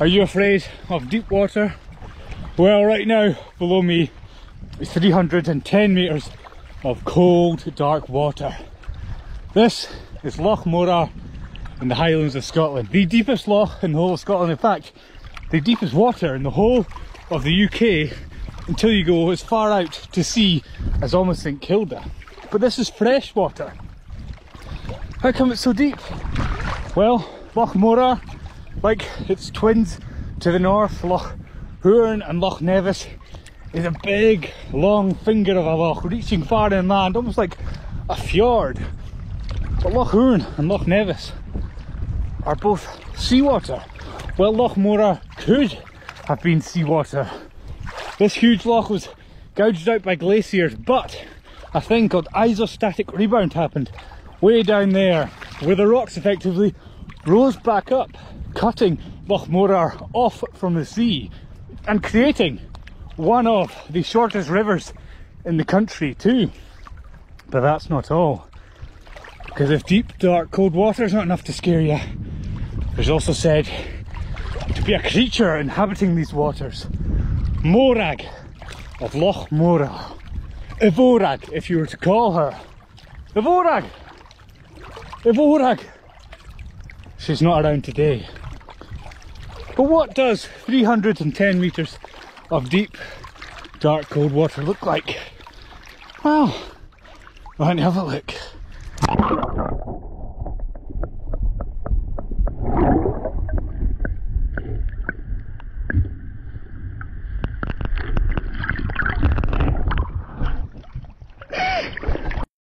Are you afraid of deep water? Well, right now, below me is 310 metres of cold, dark water. This is Loch Morar in the Highlands of Scotland. The deepest loch in the whole of Scotland. In fact, the deepest water in the whole of the UK until you go as far out to sea as almost St Kilda. But this is fresh water. How come it's so deep? Well, Loch Morar, like its twins to the north, Loch Hourn and Loch Nevis, is a big, long finger of a loch reaching far inland, almost like a fjord. But Loch Hourn and Loch Nevis are both seawater. Well, Loch Morar could have been seawater. This huge loch was gouged out by glaciers, but a thing called isostatic rebound happened way down there, where the rocks effectively rose back up, cutting Loch Morar off from the sea and creating one of the shortest rivers in the country too. But that's not all. Because if deep, dark, cold water is not enough to scare you, there's also said to be a creature inhabiting these waters. Morag of Loch Morar. Ivorag, if you were to call her. Ivorag! Ivorag! She's not around today. But what does 310 metres of deep, dark, cold water look like? Well, why don't you have a look?